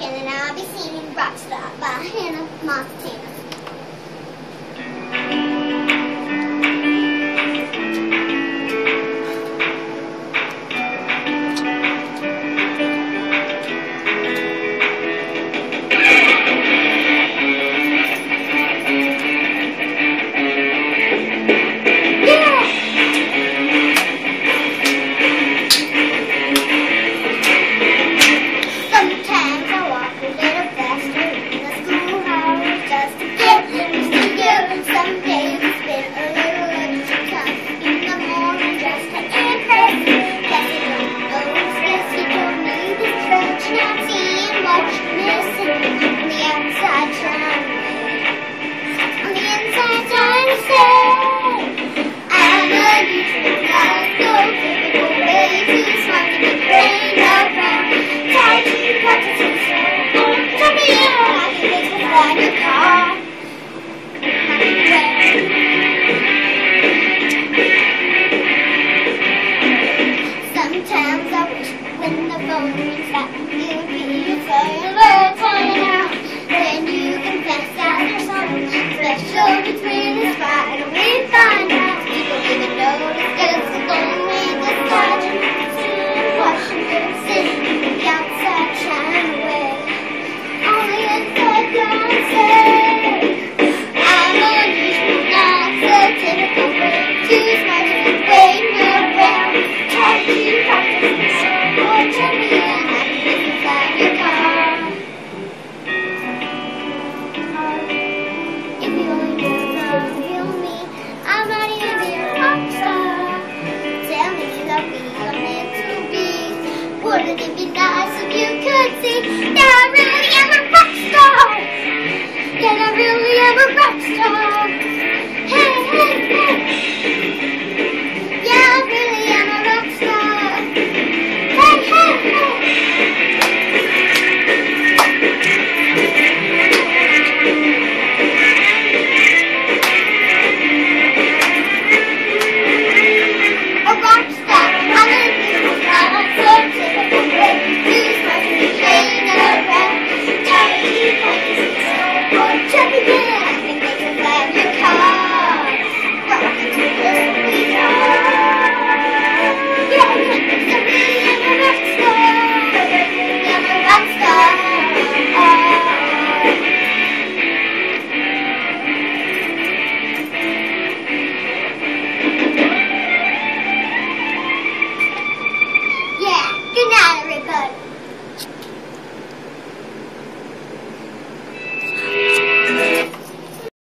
general promise you'll be out. You confess that there's something special between. Wouldn't it be nice if you could see?